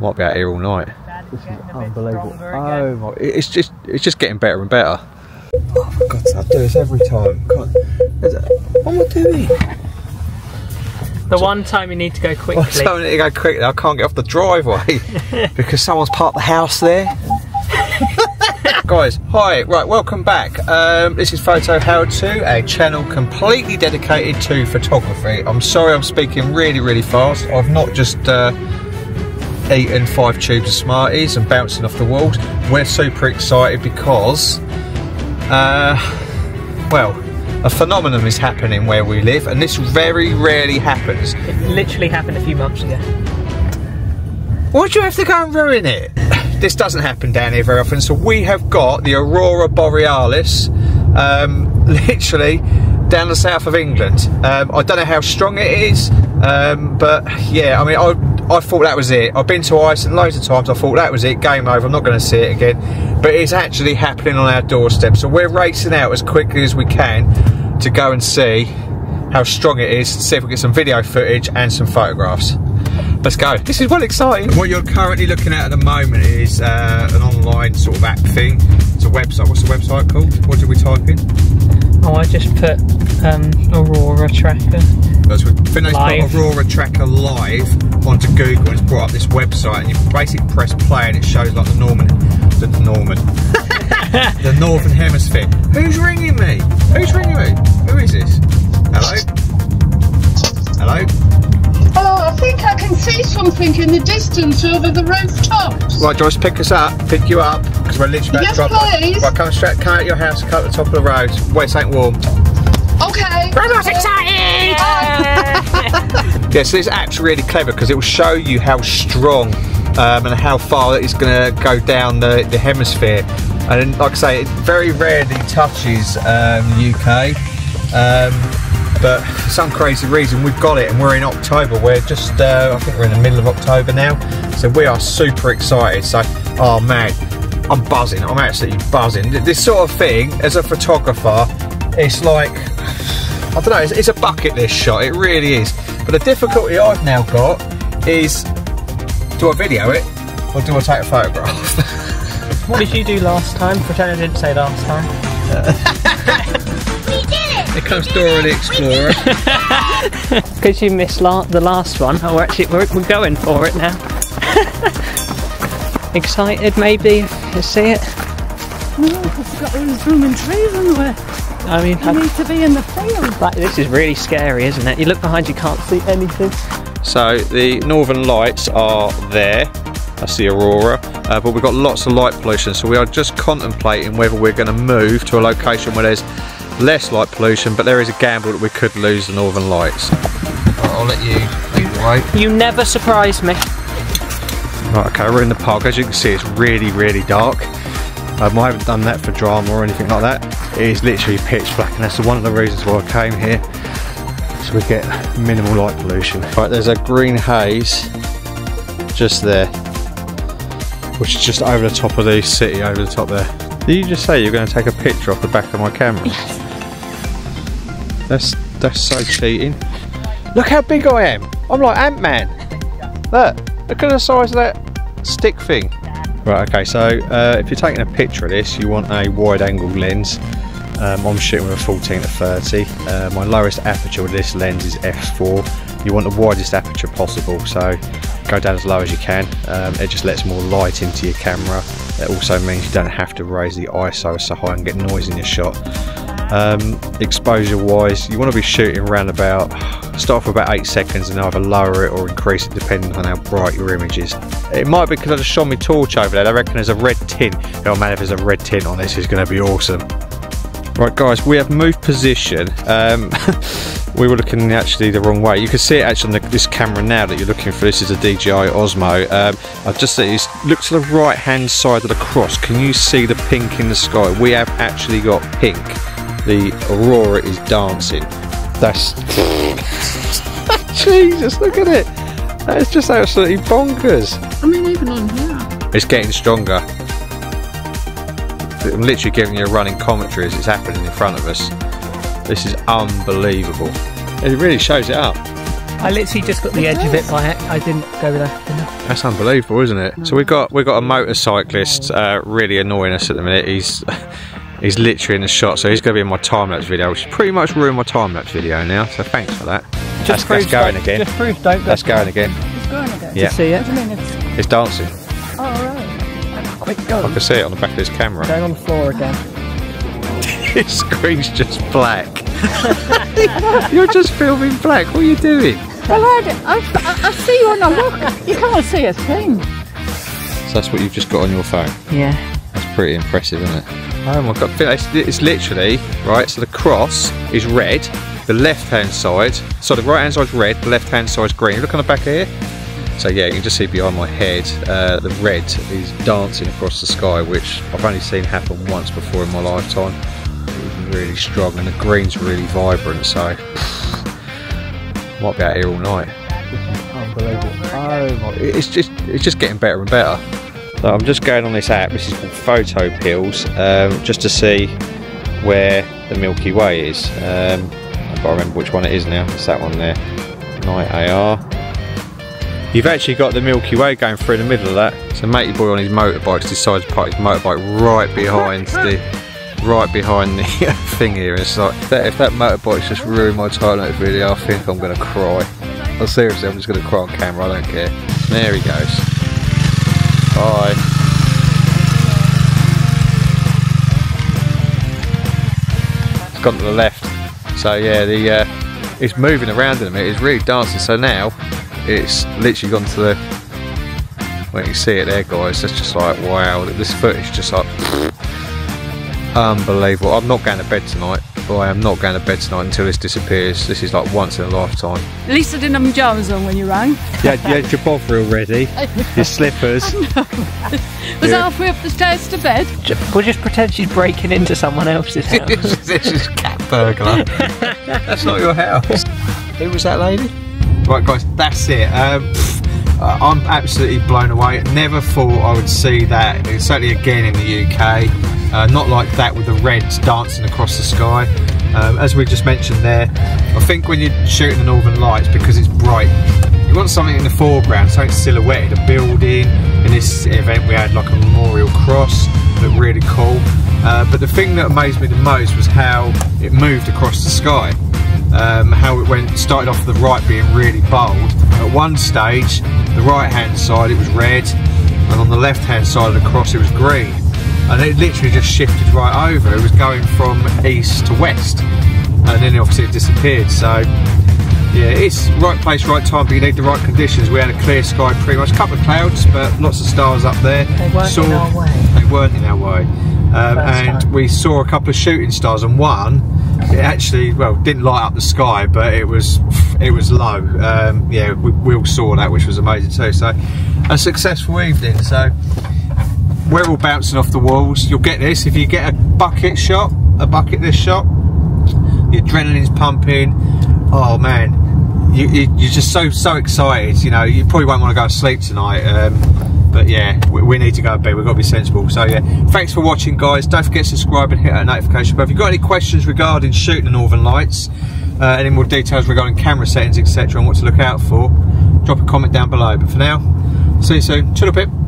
Might be out here all night. This is unbelievable. Oh my! It's just it's just getting better and better. Oh for God's sake, I do this every time. God. What am I doing? The one time you need to go quickly. Well, so I need to go quickly. I can't get off the driveway because someone's parked the house there. Guys, hi, right, welcome back. Um, this is Foto How To, a channel completely dedicated to photography. I'm sorry I'm speaking really, really fast. I've not just uh, eaten five tubes of Smarties and bouncing off the walls. We're super excited because, uh, well, a phenomenon is happening where we live, and this very rarely happens. It literally happened a few months ago. Why'd you have to go and ruin it? This doesn't happen down here very often, so we have got the Aurora Borealis, um, literally down the south of England. Um, I don't know how strong it is, um, but yeah, I mean, I, I thought that was it. I've been to Iceland loads of times, I thought that was it, game over, I'm not going to see it again. But it's actually happening on our doorstep, so we're racing out as quickly as we can to go and see how strong it is, see if we get some video footage and some photographs. Let's go. This is well exciting. What you're currently looking at at the moment is uh, an online sort of app thing. It's a website. What's the website called? What did we type in? Oh, I just put um, Aurora Tracker. That's what Finno's put Aurora Tracker live onto Google and it's brought up this website and you basically press play and it shows like the Norman, the Norman, the Northern Hemisphere. Who's ringing me? Who's ringing me? Who is this? Hello? Hello? Oh, I think I can see something in the distance over the rooftops. Right, Joyce, pick us up, pick you up, because we're literally about Yes, to drop Yes, please. Right, come straight, come out your house, come at the top of the road, wait ain't warm. Okay. I'm not excited! Yeah, so this app's really clever because it will show you how strong um, and how far it's going to go down the, the hemisphere. And like I say, it very rarely touches um, the UK. Um, but for some crazy reason, we've got it and we're in October. We're just, uh, I think we're in the middle of October now. So we are super excited. So, oh man, I'm buzzing. I'm absolutely buzzing. This sort of thing, as a photographer, it's like I don't know, it's, it's a bucket list shot, it really is. But the difficulty I've now got is do I video it or do I take a photograph? what did you do last time? Pretend I didn't say last time. Here comes Dora the Explorer. Because you missed la the last one. Oh, we're actually we're, we're going for it now. Excited, maybe? You see it? Oh, it's got these blooming trees in the way. I mean, You need to be in the field. like, this is really scary, isn't it? You look behind, you can't see anything. so the northern lights are there. That's the aurora, uh, but we've got lots of light pollution, so we are just contemplating whether we're going to move to a location where there's less light pollution, but there is a gamble that we could lose the northern lights. I'll let you lead the way. You never surprise me. Right, okay, we're in the park. As you can see, it's really, really dark. Um, I haven't done that for drama or anything like that. It is literally pitch black, and that's one of the reasons why I came here. So we get minimal light pollution. Right, there's a green haze just there, which is just over the top of the city, over the top there. Did you just say you're going to take a picture off the back of my camera? Yes. That's that's so cheating. Look how big I am. I'm like Ant Man. Look, look at the size of that stick thing. Right, okay, so uh, if you're taking a picture of this, you want a wide angle lens. Um, I'm shooting with a 14 to 30. Uh, my lowest aperture with this lens is f4. You want the widest aperture possible, so go down as low as you can. Um, it just lets more light into your camera. It also means you don't have to raise the ISO so high and get noise in your shot. Um, exposure wise, you want to be shooting around about start with about 8 seconds and either lower it or increase it depending on how bright your image is. It might be because I just shone my torch over there. I reckon there's a red tint. Oh man, if there's a red tint on this, it's going to be awesome. Right, guys, we have moved position. Um, we were looking actually the wrong way. You can see it actually on the, this camera now that you're looking for. This is a DJI Osmo. Um, I've just said, look to the right hand side of the cross. Can you see the pink in the sky? We have actually got pink. The aurora is dancing. That's Jesus, look at it. That's just absolutely bonkers. I mean, even on here. It's getting stronger. I'm literally giving you a running commentary as it's happening in front of us. This is unbelievable. It really shows it up. I literally just got the edge of it by it. I didn't go with that. That's unbelievable, isn't it? So we've got we've got a motorcyclist uh, really annoying us at the minute. He's he's literally in the shot, so he's going to be in my time lapse video, which pretty much ruined my time lapse video now. So thanks for that. that's, that's proves going don't- again. Just prove don't go. That's going again. It's going again. Yeah, See it? It's. it's dancing. Oh, right. Quick I can see it on the back of his camera. Going on the floor again. His screen's just black. You're just filming black. What are you doing? Well, I, I, I see you on the look. You can't see a thing. So that's what you've just got on your phone. Yeah. That's pretty impressive, isn't it? Oh my god! It's, it's literally right. So the cross is red. The left-hand side, so the right-hand side's red. The left-hand side's green. Look on the back here. So yeah, you can just see behind my head, uh, the red is dancing across the sky, which I've only seen happen once before in my lifetime. It was really strong, and the green's really vibrant. So might be out here all night. Unbelievable. Oh my! It's just it's just getting better and better. So I'm just going on this app. This is called PhotoPills, um, just to see where the Milky Way is. Um, I've got to remember which one it is now. It's that one there. Night AR. You've actually got the Milky Way going through the middle of that. So matey boy on his motorbike decides to park his motorbike right behind the right behind the thing here. It's like that, if that motorbike's just ruined my lapse video, I think I'm gonna cry. Oh, seriously, I'm just gonna cry on camera. I don't care. There he goes. Bye. It's gone to the left. So yeah, the uh, it's moving around in a minute. It's really dancing. So now it's literally gone to the. When you see it there, guys, that's just like wow. This footage just like unbelievable. I'm not going to bed tonight. But I am not going to bed tonight until this disappears. This is like once in a lifetime. At least I didn't have my pyjamas on when you rang. Yeah, you had your bovril ready, your slippers. Was Yeah. halfway up the stairs to bed. We'll just pretend she's breaking into someone else's house. this, this is cat burglar. that's not your house. Who was that lady? Right, guys, that's it. Um, uh, I'm absolutely blown away. Never thought I would see that, certainly again in the UK. Uh, not like that with the reds dancing across the sky. Um, as we just mentioned there, I think when you're shooting the Northern Lights, because it's bright, you want something in the foreground, something silhouetted, a building. In this event, we had like a memorial cross, looked really cool. Uh, but the thing that amazed me the most was how it moved across the sky. Um, how it went, started off the right being really bold. At one stage, the right hand side it was red, and on the left hand side of the cross it was green. And it literally just shifted right over. It was going from east to west, and then obviously it disappeared. So yeah, it's right place, right time, but you need the right conditions. We had a clear sky, pretty much, a couple of clouds, but lots of stars up there. They weren't in our way. They weren't in our way. Um, and time. we saw a couple of shooting stars, and one, it actually, well, didn't light up the sky, but it was, it was low. Um, yeah, we, we all saw that, which was amazing too. So, a successful evening. So, we're all bouncing off the walls. You'll get this if you get a bucket shot, a bucket this shot. The adrenaline's pumping. Oh man, you, you, you're just so so excited. You know, you probably won't want to go to sleep tonight. Um, but yeah, we, we need to go to bed. We've got to be sensible. So yeah, thanks for watching, guys. Don't forget to subscribe and hit that notification bell. If you've got any questions regarding shooting the Northern Lights, uh, any more details regarding camera settings, etc., and what to look out for, drop a comment down below. But for now, see you soon. Toodle pip.